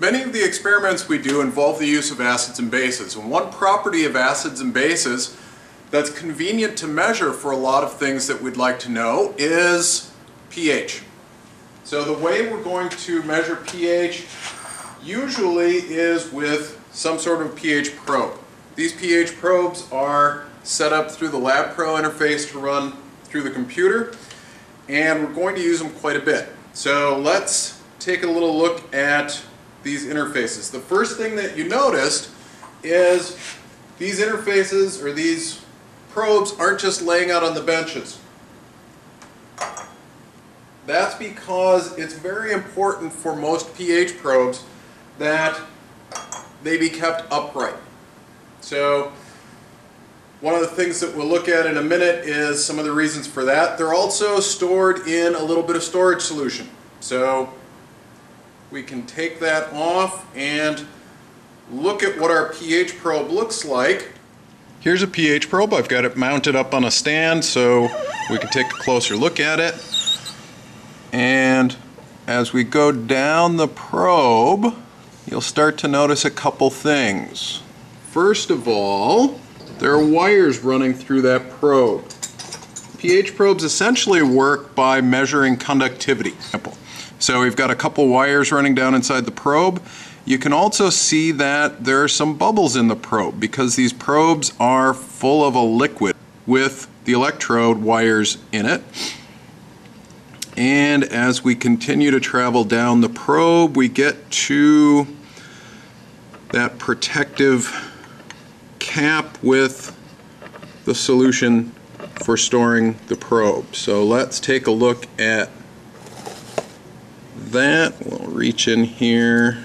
Many of the experiments we do involve the use of acids and bases, and one property of acids and bases that's convenient to measure for a lot of things that we'd like to know is pH. So the way we're going to measure pH usually is with some sort of pH probe. These pH probes are set up through the LabPro interface to run through the computer and we're going to use them quite a bit. So let's take a little look at these interfaces. The first thing that you noticed is these interfaces or these probes aren't just laying out on the benches. That's because it's very important for most pH probes that they be kept upright. So one of the things that we'll look at in a minute is some of the reasons for that. They're also stored in a little bit of storage solution. So we can take that off and look at what our pH probe looks like. Here's a pH probe. I've got it mounted up on a stand so we can take a closer look at it. And as we go down the probe, you'll start to notice a couple things. First of all, there are wires running through that probe. pH probes essentially work by measuring conductivity. So we've got a couple wires running down inside the probe. You can also see that there are some bubbles in the probe because these probes are full of a liquid with the electrode wires in it. And as we continue to travel down the probe, we get to that protective cap with the solution for storing the probe. So let's take a look at that. We'll reach in here.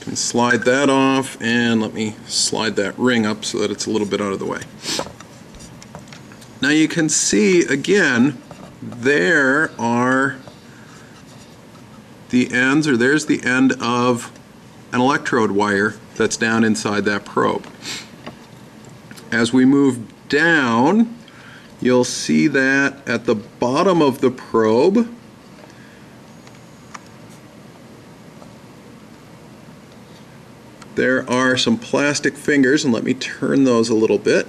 Can slide that off and let me slide that ring up so that it's a little bit out of the way. Now you can see again there are the ends or there's the end of an electrode wire that's down inside that probe. As we move down, you'll see that at the bottom of the probe, there are some plastic fingers, and let me turn those a little bit.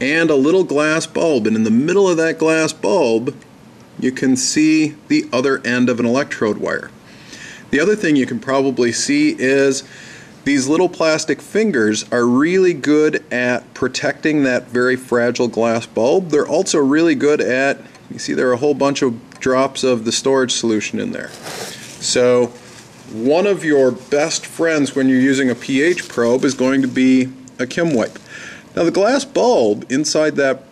And a little glass bulb, and in the middle of that glass bulb you can see the other end of an electrode wire. The other thing you can probably see is these little plastic fingers are really good at protecting that very fragile glass bulb. They're also really good at, you see there are a whole bunch of drops of the storage solution in there. So one of your best friends when you're using a pH probe is going to be a Kimwipe. Now the glass bulb inside that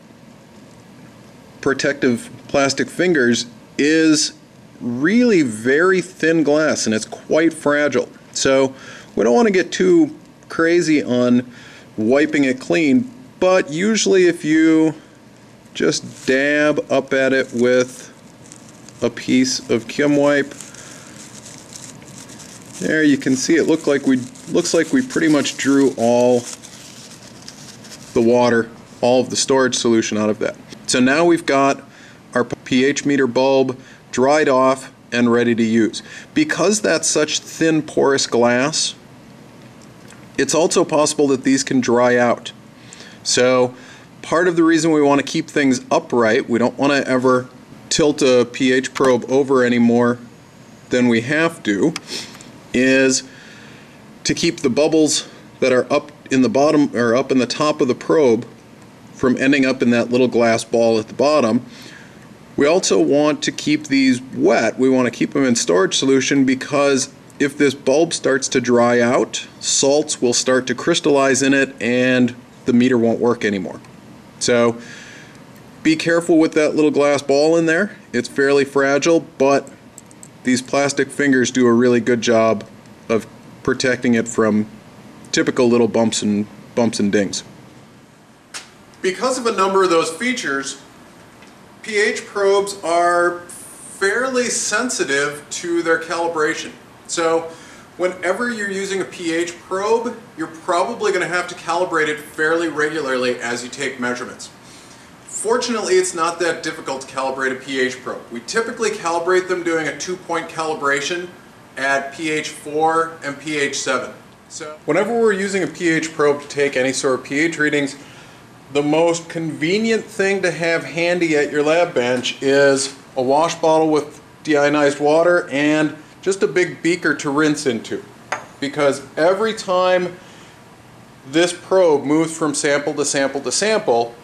protective plastic fingers is really very thin glass and it's quite fragile. So we don't want to get too crazy on wiping it clean, but usually if you just dab up at it with a piece of Kimwipe, there you can see it like we looks like we pretty much drew all the water, all of the storage solution out of that. So now we've got our pH meter bulb dried off and ready to use. Because that's such thin porous glass, it's also possible that these can dry out. So part of the reason we want to keep things upright, we don't want to ever tilt a pH probe over any more than we have to, is to keep the bubbles that are up in the bottom or up in the top of the probe from ending up in that little glass ball at the bottom we also want to keep these wet. We want to keep them in storage solution because if this bulb starts to dry out, salts will start to crystallize in it and the meter won't work anymore. So be careful with that little glass ball in there. It's fairly fragile, but these plastic fingers do a really good job of protecting it from typical little bumps and bumps and dings. Because of a number of those features, pH probes are fairly sensitive to their calibration. So whenever you're using a pH probe, you're probably going to have to calibrate it fairly regularly as you take measurements. Fortunately, it's not that difficult to calibrate a pH probe. We typically calibrate them doing a two-point calibration at pH 4 and pH 7. So whenever we're using a pH probe to take any sort of pH readings, the most convenient thing to have handy at your lab bench is a wash bottle with deionized water and just a big beaker to rinse into. Because every time this probe moves from sample to sample to sample,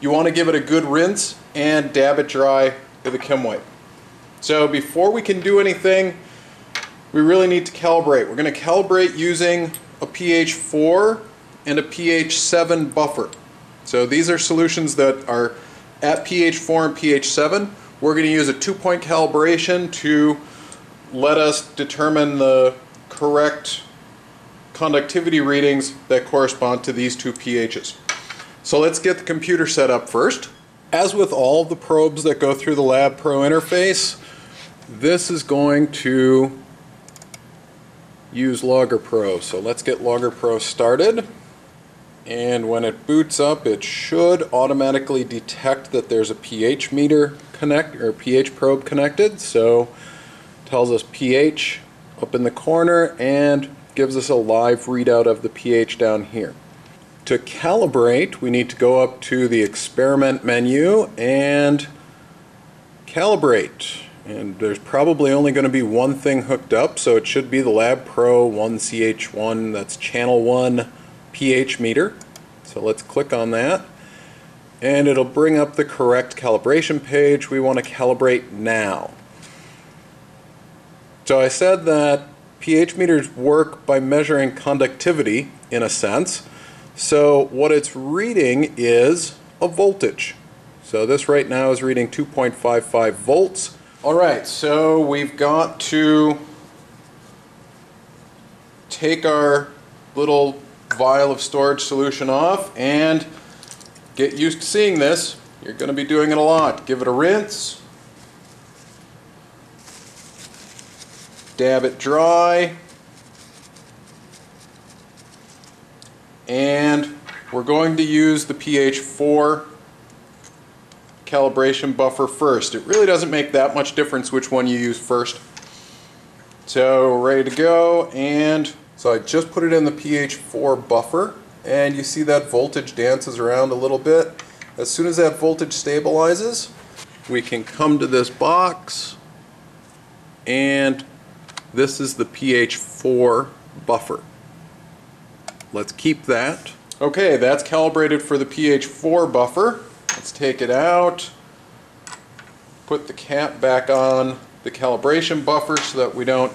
you want to give it a good rinse and dab it dry with a Kimwipe. So before we can do anything, we really need to calibrate. We're going to calibrate using a pH 4 and a pH 7 buffer. So these are solutions that are at pH 4 and pH 7. We're going to use a two-point calibration to let us determine the correct conductivity readings that correspond to these two pHs. So let's get the computer set up first. As with all the probes that go through the LabPro interface, this is going to use Logger Pro. So let's get Logger Pro started. And when it boots up, it should automatically detect that there's a pH meter connect or pH probe connected. So tells us pH up in the corner and gives us a live readout of the pH down here. To calibrate, we need to go up to the experiment menu and calibrate. And there's probably only going to be one thing hooked up, so it should be the LabPro 1CH1, that's channel 1 pH meter. So let's click on that. And it'll bring up the correct calibration page. We want to calibrate now. So I said that pH meters work by measuring conductivity, in a sense. So what it's reading is a voltage. So this right now is reading 2.55 volts. All right, so we've got to take our little vial of storage solution off and get used to seeing this. You're going to be doing it a lot. Give it a rinse. Dab it dry. And we're going to use the pH 4 calibration buffer first. It really doesn't make that much difference which one you use first. So ready to go and so I just put it in the pH 4 buffer and you see that voltage dances around a little bit. As soon as that voltage stabilizes we can come to this box and this is the pH 4 buffer. Let's keep that. Okay, that's calibrated for the pH 4 buffer. Let's take it out, put the cap back on the calibration buffer so that we don't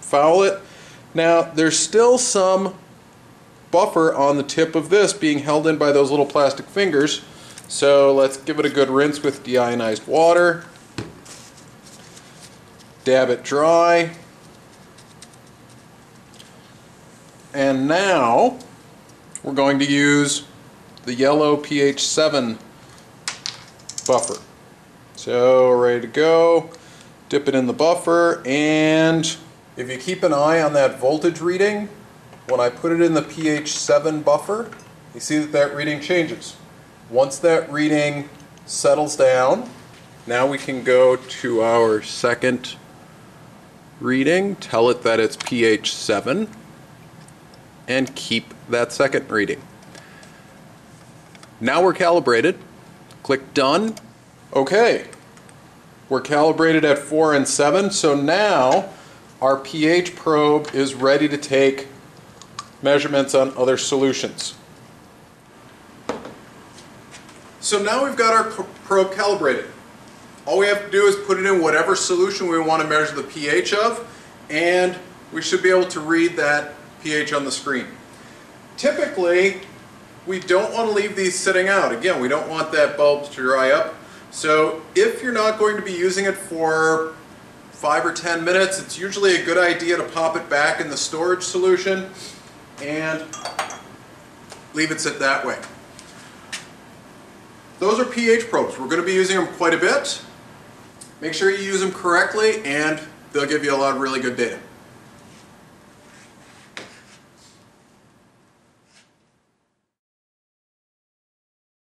foul it. Now, there's still some buffer on the tip of this being held in by those little plastic fingers. So let's give it a good rinse with deionized water. Dab it dry. And now we're going to use the yellow pH 7 buffer. So ready to go, dip it in the buffer, and if you keep an eye on that voltage reading, when I put it in the pH 7 buffer, you see that that reading changes. Once that reading settles down, now we can go to our second reading, tell it that it's pH 7, and keep that second reading. Now we're calibrated. Click Done. Okay, we're calibrated at 4 and 7, so now our pH probe is ready to take measurements on other solutions. So now we've got our probe calibrated. All we have to do is put it in whatever solution we want to measure the pH of, and we should be able to read that pH on the screen. Typically, we don't want to leave these sitting out. Again, we don't want that bulb to dry up. So if you're not going to be using it for five or 10 minutes, it's usually a good idea to pop it back in the storage solution and leave it sit that way. Those are pH probes. We're going to be using them quite a bit. Make sure you use them correctly and they'll give you a lot of really good data.